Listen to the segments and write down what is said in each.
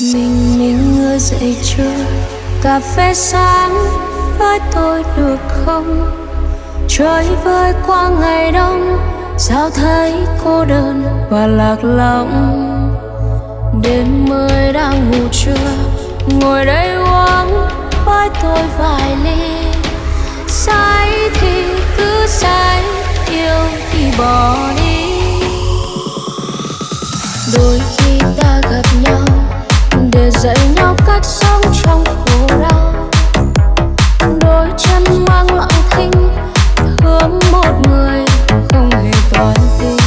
mình mình ngơ dậy chưa cà phê sáng, với tôi được không? Trôi vơi qua ngày đông, sao thấy cô đơn và lạc lõng? Đêm mới đang ngủ chưa? ngồi đây uống, với tôi vài ly. Say thì cứ say, yêu thì bỏ đi. Đôi khi ta gặp nhau để dạy nhau cách sống trong khổ đau. Đôi chân mang lặng thinh hứa một người không hề toan tình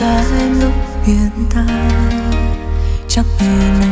trái lúc hiện tại. Chắc vì mình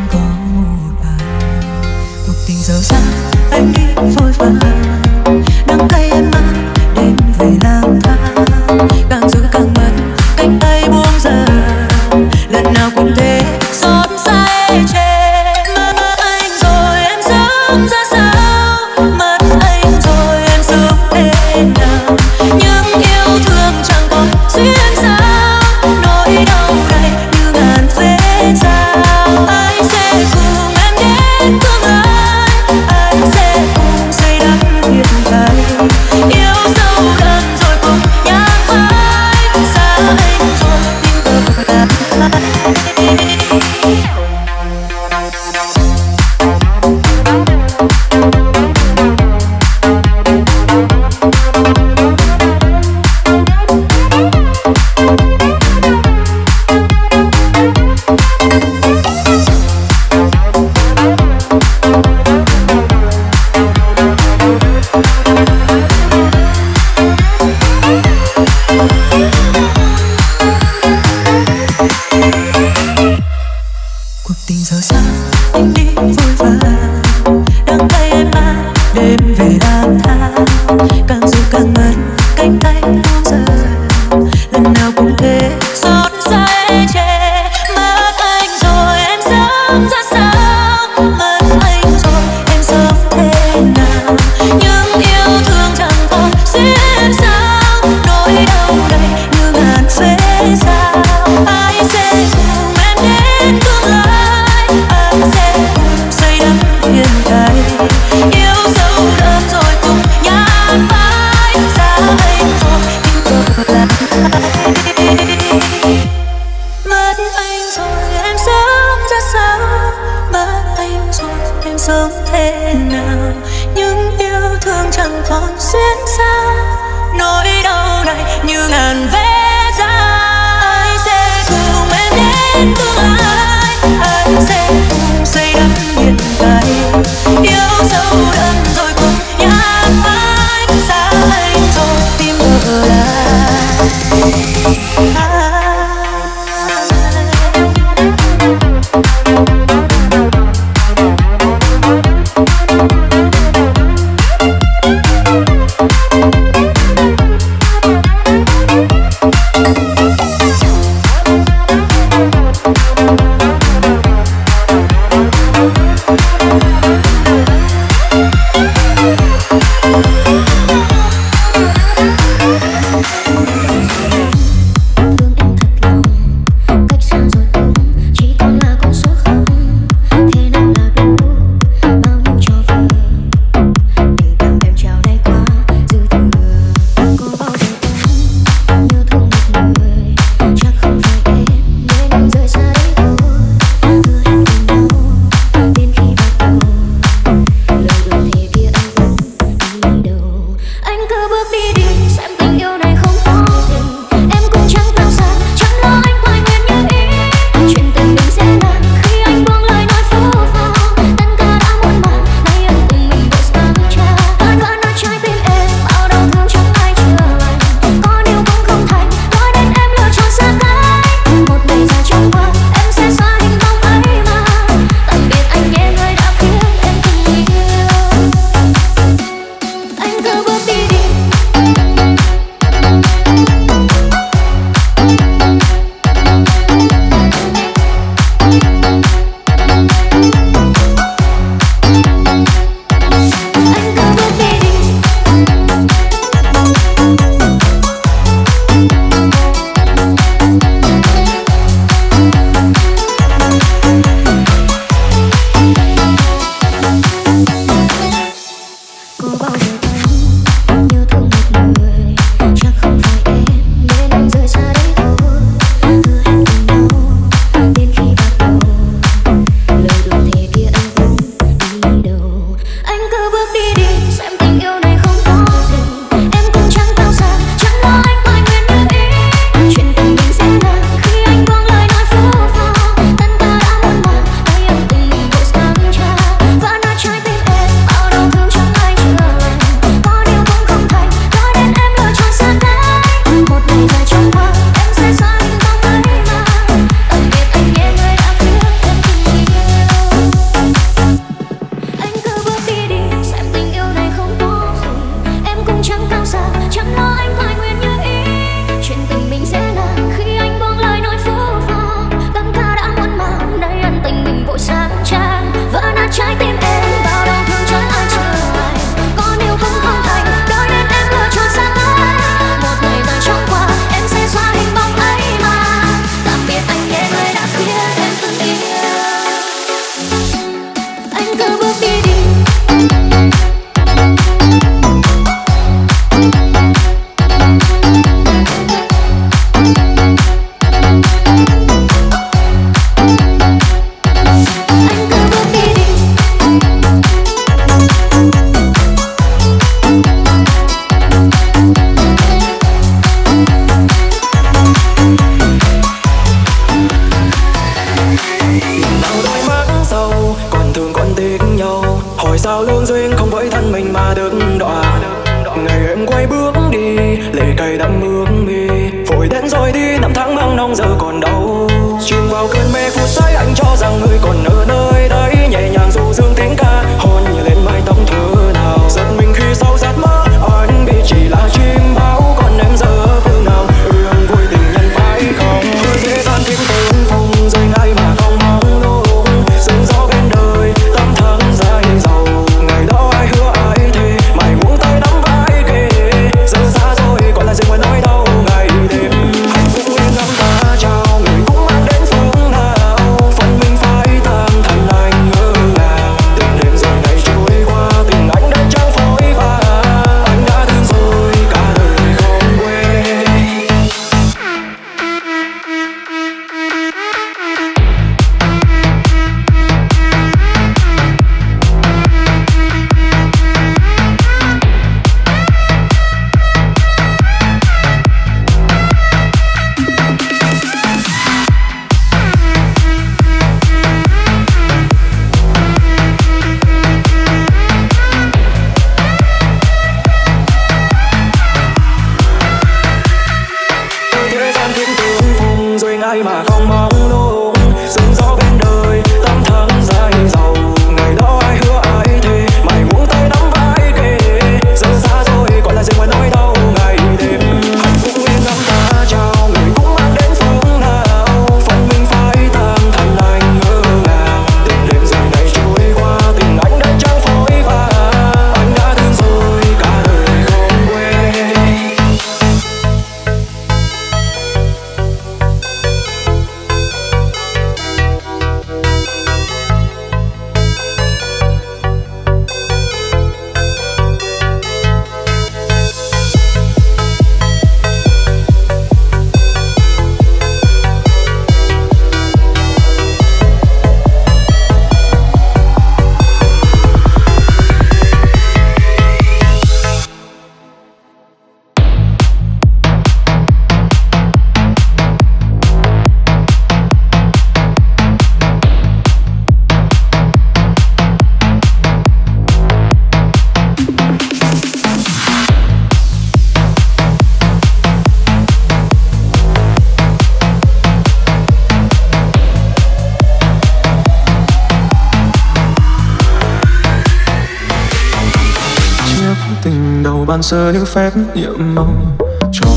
ban sơ những phép nhiệm mong cho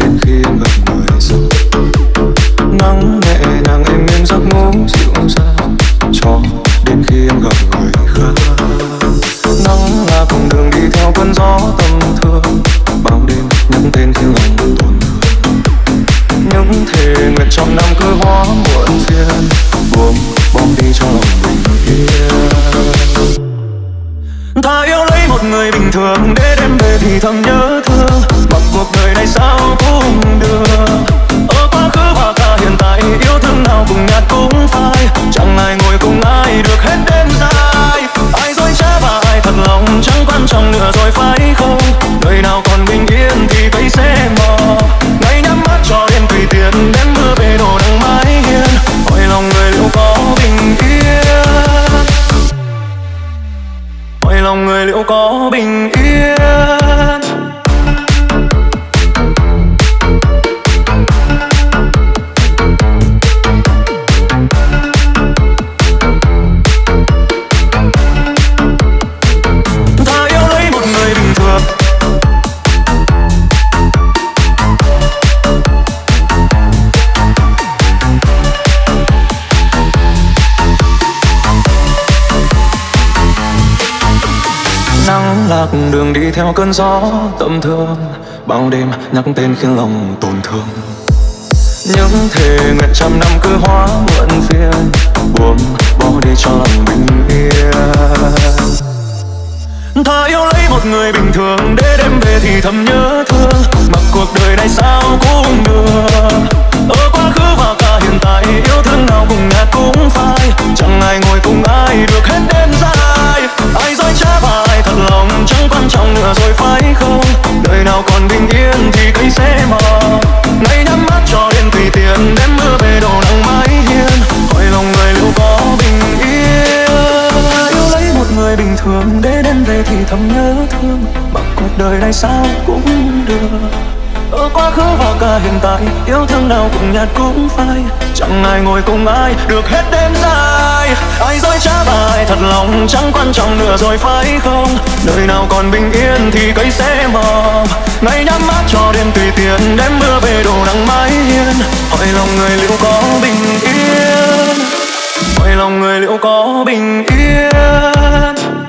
đến khi em gặp người sau nắng nhẹ nàng em em giấc ngủ dịu dàng cho đến khi em gặp người khác. Nắng là cùng đường đi theo cơn gió tâm thương, bao đêm nhắn tên khi lòng tổn thương. Những thề nguyện trong năm cứ hóa lạc đường đi theo cơn gió tâm thương bao đêm nhắc tên khiến lòng tổn thương. Những thề nguyện trăm năm cứ hóa muộn phiền, buông bỏ đi cho lòng bình yên. Ta yêu lấy một người bình thường để đêm về thì thầm nhớ thương, mặc cuộc đời này sao cũng được. Ở quá khứ và cả hiện tại, yêu thương nào cùng nhạt cũng phai, chẳng ai ngồi cùng ai được hết đêm dài thật lòng, chẳng quan trọng nữa rồi phải không? Đời nào còn bình yên thì cây sẽ mọc. ngày nhắm mắt cho đến tùy tiền đêm mưa về đổ nắng mái hiên. Hỏi lòng người liệu có bình yên. Yêu lấy một người bình thường để đêm về thì thầm nhớ thương. Mặc cuộc đời này sao cũng được. Ở quá khứ và cả hiện tại, yêu thương nào cũng nhạt cũng phai. Chẳng ai ngồi cùng ai, được hết đêm dài ai dối trá và ai thật lòng chẳng quan trọng nữa rồi phải không? Nơi nào còn bình yên thì cây sẽ mọc. Ngày nhắm mắt cho đêm tùy tiện đêm mưa về đổ nắng mái hiên. Hỏi lòng người liệu có bình yên? Hỏi lòng người liệu có bình yên?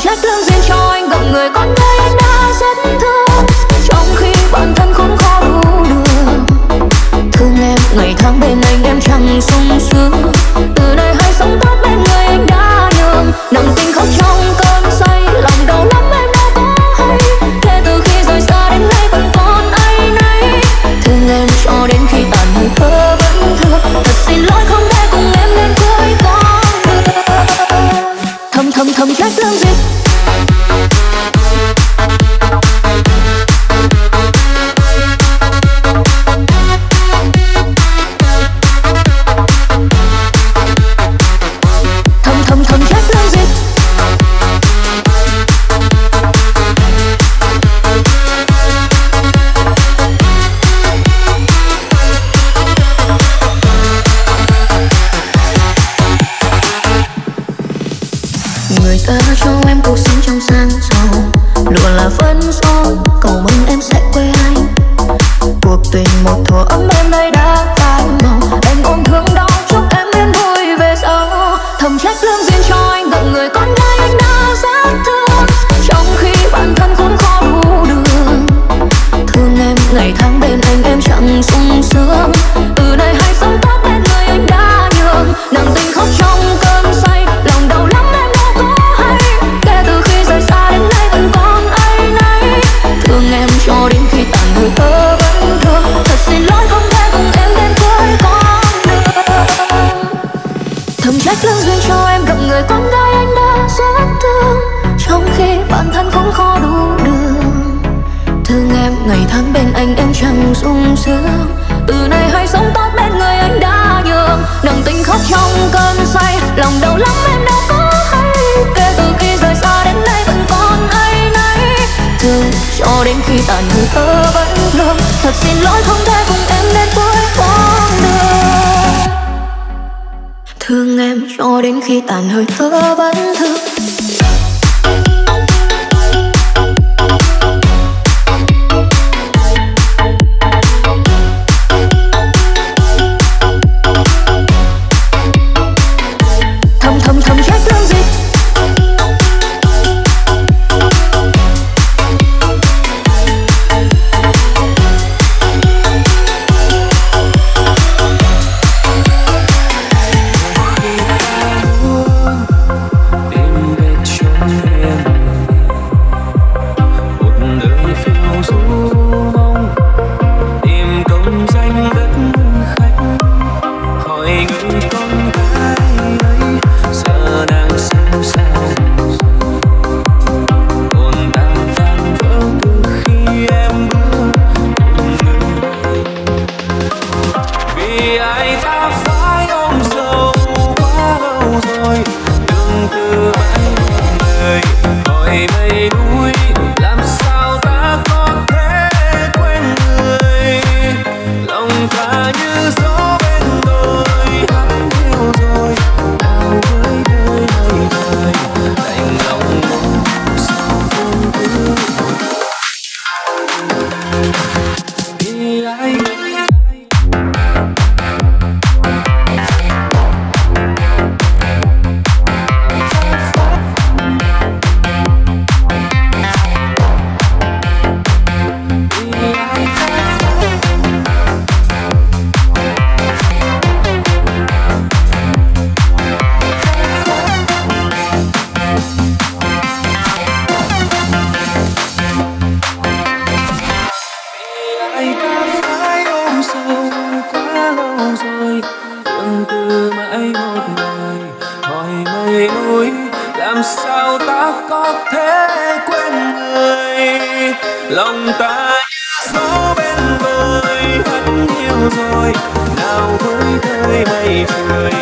Jack Blum's cho đến khi tàn hơi tớ vẫn thương thật xin lỗi không thể cùng em đến cuối con đường. Thương em cho đến khi tàn hơi tớ vẫn thương. lòng ta như gió bên vơi hắn yêu rồi. Nào với tươi mây trời.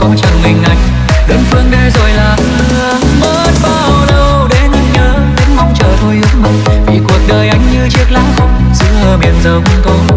còn chẳng mình anh đơn phương để rồi là mất bao lâu để anh nhớ. Đến mong chờ thôi ước mơ, vì cuộc đời anh như chiếc lá khô giữa biển rộng còn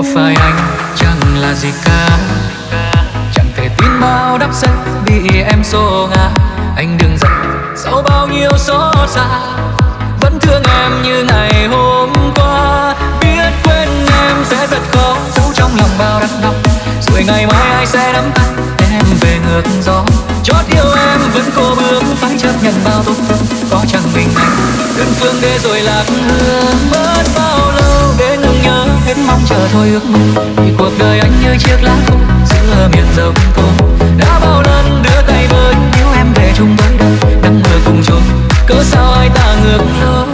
có phải anh, chẳng là gì cả. Chẳng thể tin bao đắp sẽ bị em xô ngã. Anh đừng giận, sau bao nhiêu xót xa, vẫn thương em như ngày hôm qua. Biết quên em sẽ rất khó giấu trong lòng bao đắng đau. Rồi ngày mai ai sẽ nắm tay em về ngược gió. Chót yêu em vẫn cô bước phải chấp nhận bao tổn có chẳng mình anh, đơn phương để rồi lạc hướng mất bao lâu để người nhớ biết mong chờ thôi ước mơ. Thì cuộc đời anh như chiếc lá khô giữa miền rộng thô đã bao lần đưa tay với nếu em về chung với đời nắng mưa cùng chung cớ sao ai ta ngược lối?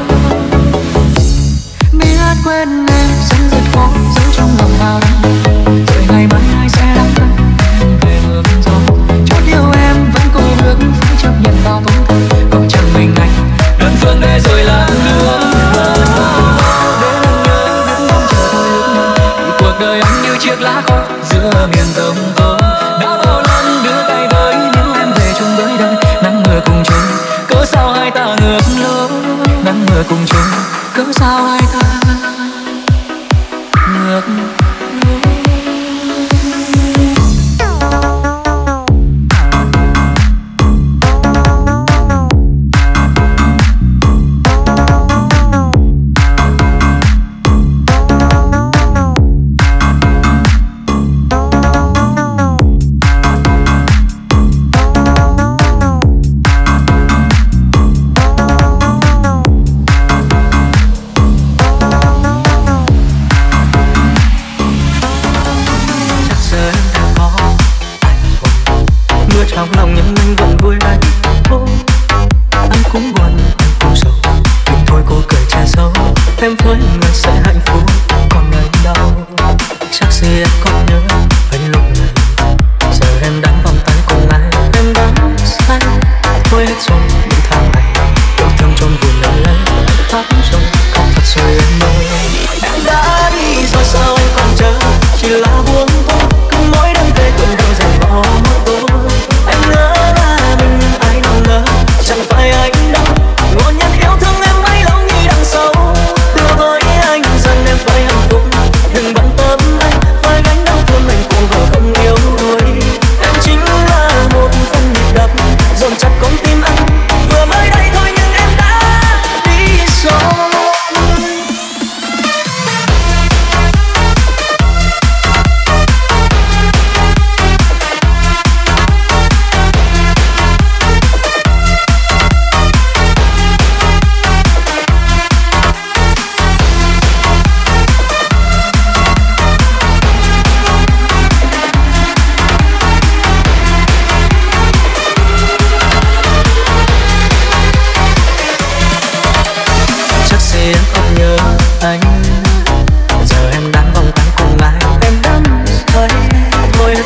Biết quên em vẫn rất khó giấu trong lòng bao đắng miền đông ấm đã bao lần đưa tay với nếu em về chung với đời. Nắng mưa cùng chung, cớ sao hai ta ngược lối? Nắng mưa cùng chung, cớ sao hai ta ngược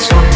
So.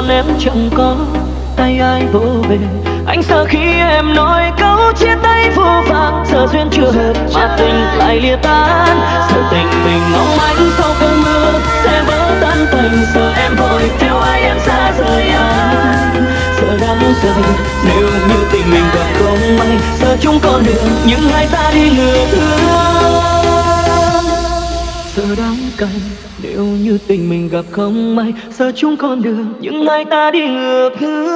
con em chẳng có tay ai vỗ về. Anh sợ khi em nói câu chia tay vô vàng giờ duyên chưa hết mà tình lại lìa tan. Sự tình mình ngóng anh sau cơn mưa sẽ vỡ tan tình, sợ em vội theo ai em xa rời anh. Sợ đắm say nếu như tình mình gặp không may, sợ chúng con đường những hai ta đi ngược hướng sợ đắm cay yêu như tình mình gặp không may. Giờ chúng con đường, những ngày ta đi ngược hướng.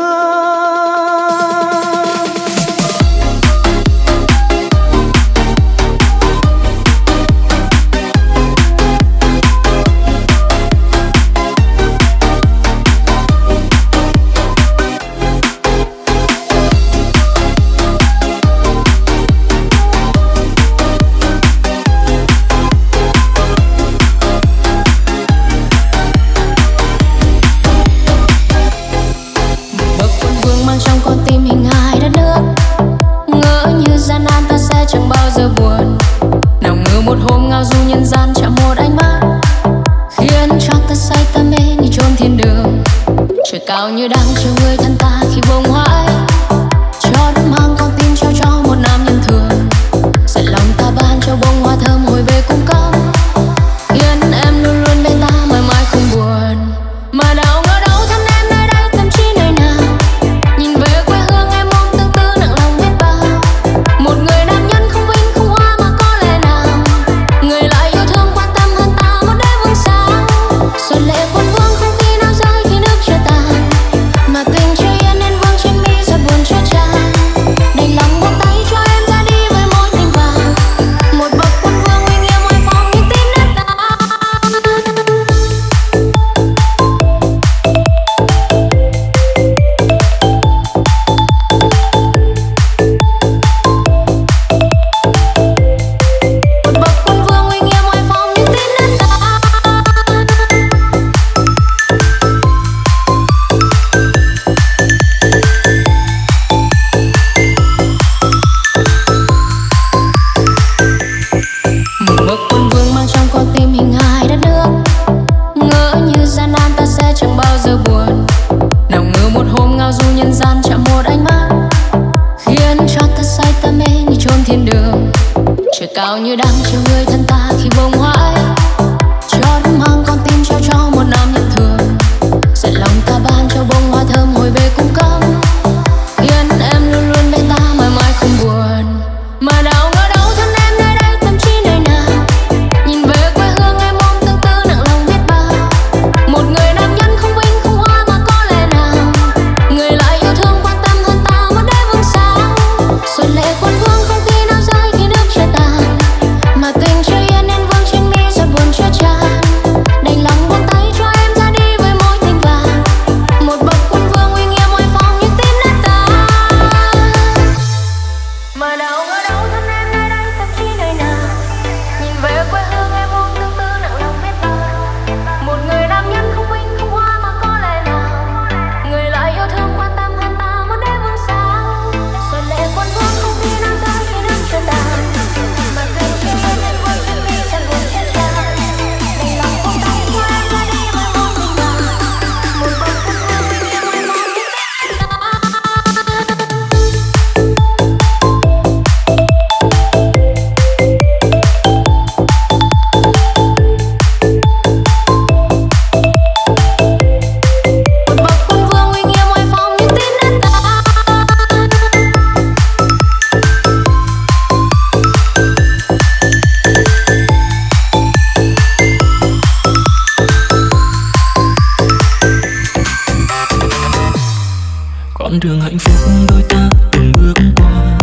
chặng đường hạnh phúc đôi ta từng bước qua.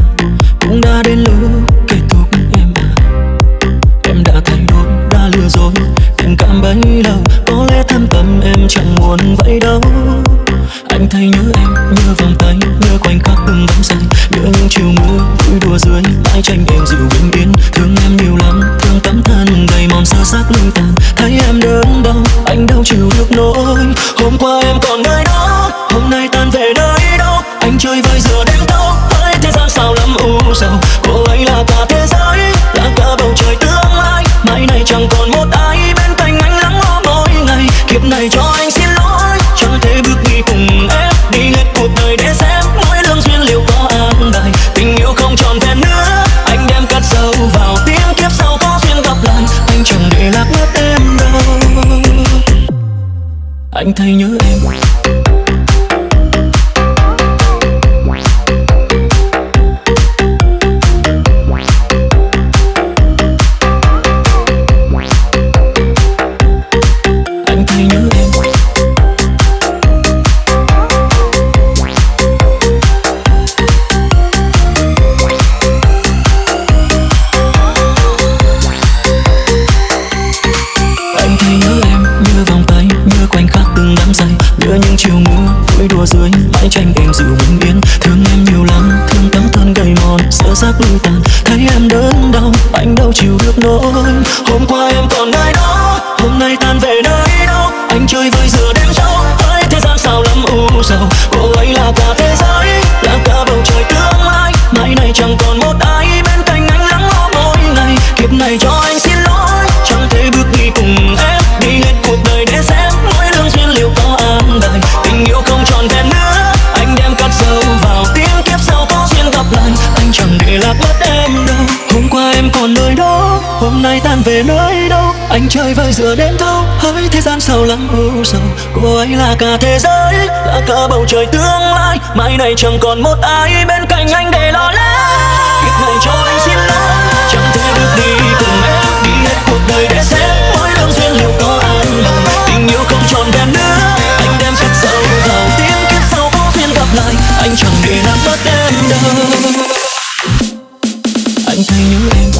Cũng đã đến lúc kết thúc em à em đã thay đổi, đã lừa dối. Tình cảm bấy lâu, có lẽ thâm tâm em chẳng muốn vậy đâu. Anh thấy nhớ về nơi đâu? Anh chơi vơi giữa đêm thâu, hỡi thế gian sầu lắng u sầu. Cô ấy là cả thế giới, là cả bầu trời tương lai. Mai này chẳng còn một ai bên cạnh anh để lo lắng. Việc này cho anh xin lỗi, chẳng thể được đi cùng em. Đi hết cuộc đời để xem mỗi lương duyên liệu có an tình yêu không tròn vẹn nữa, anh đem cắt dấu vào tiếng kiếp sau vô duyên gặp lại, anh chẳng để làm mất em đâu. Anh thấy nhớ em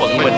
Vì số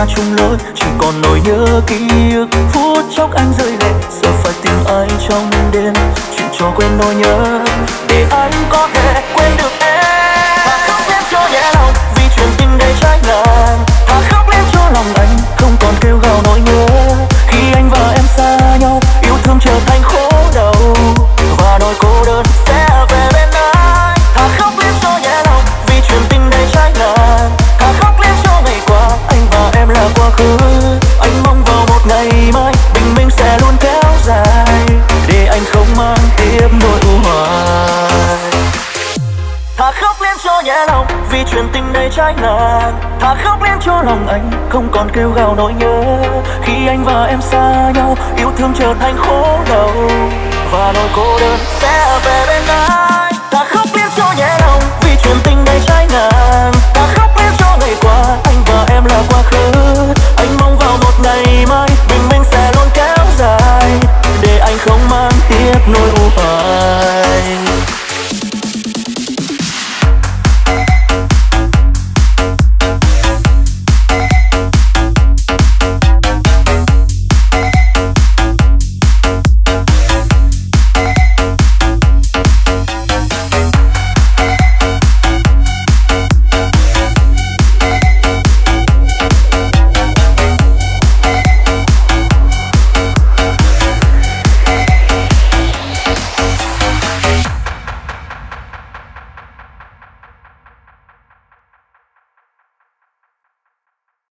ta chung lối, chỉ còn nỗi nhớ ký ức. Phút chốc anh rơi lệ, giờ phải tìm ai trong đêm, chuyện cho quên nỗi nhớ. vì chuyện tình đầy trái ngàn thả khóc lên cho lòng anh, không còn kêu gào nỗi nhớ. Khi anh và em xa nhau, yêu thương trở thành khổ đau. Và nỗi cô đơn sẽ về bên anh. Thả khóc lên cho nhẹ lòng, vì chuyện tình đầy trái ngàn thả khóc lên cho ngày qua, anh và em là quá khứ. Anh mong vào một ngày mai, bình minh sẽ luôn kéo dài. Để anh không mang tiếc nỗi u uất